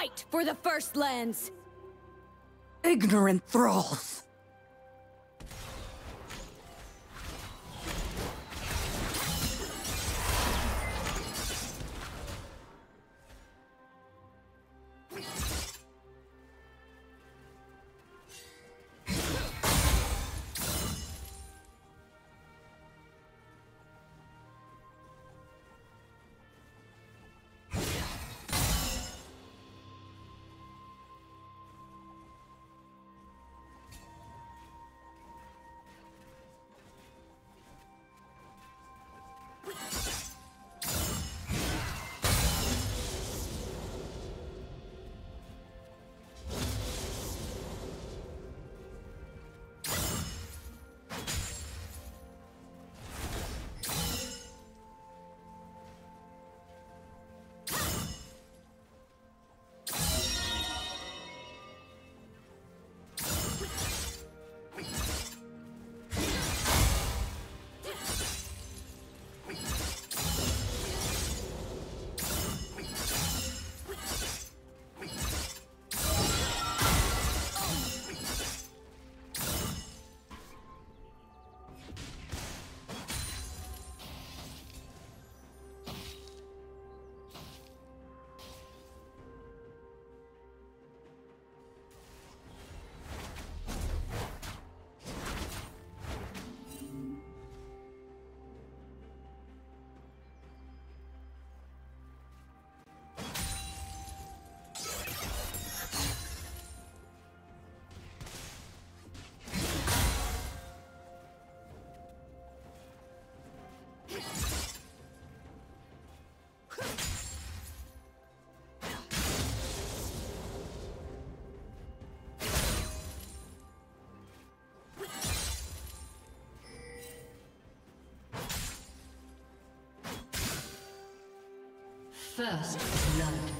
Fight for the First Lands! Ignorant thralls! First blood.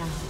Team's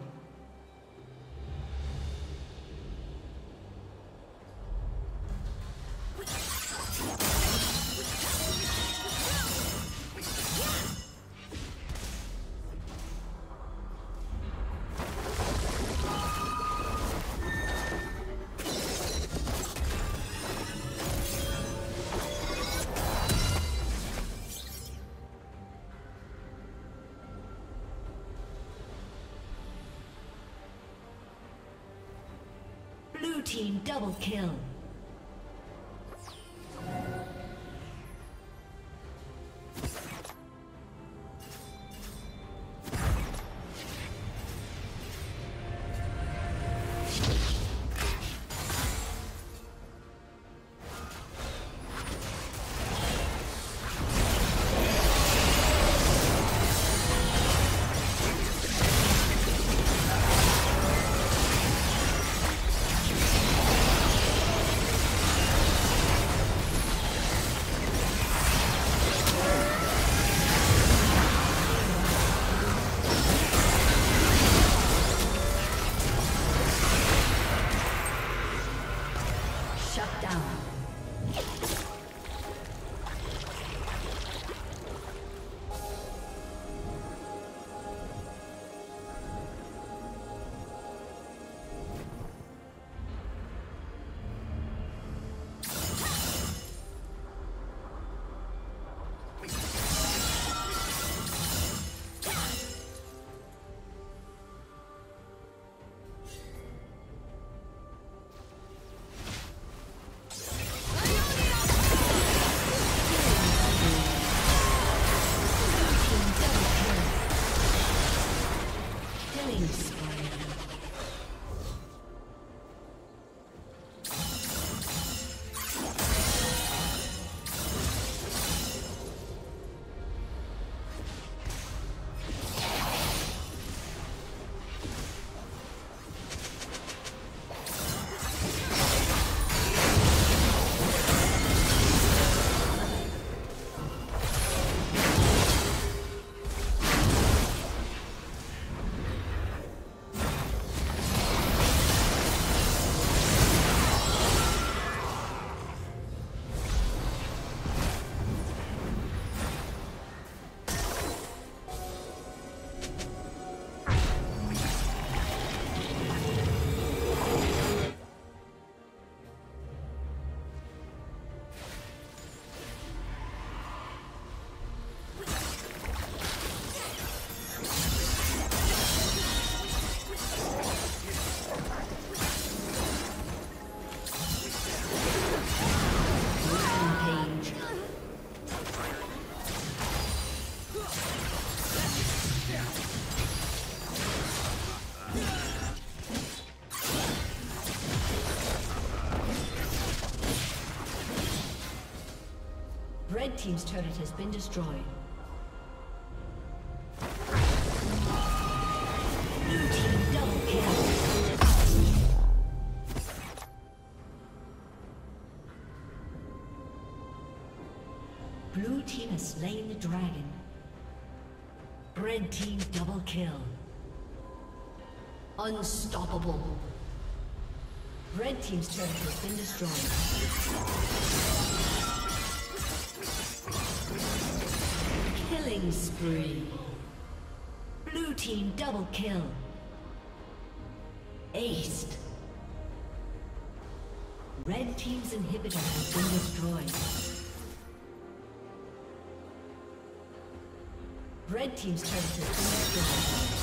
Team double kill. Team's turret has been destroyed. Blue Team double kill. Blue Team has slain the dragon. Red Team double kill. Unstoppable. Red Team's turret has been destroyed. Killing spree. Blue team double kill. Aced. Red team's inhibitor has been destroyed. Red team's turret has been destroyed.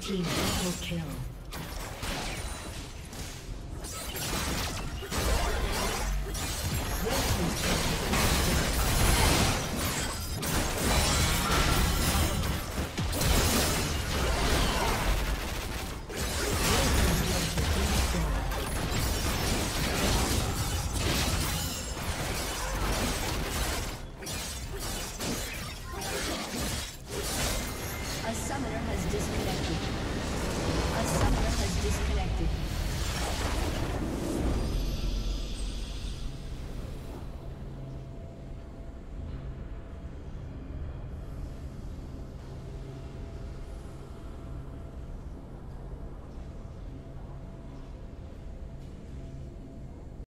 Team double kill.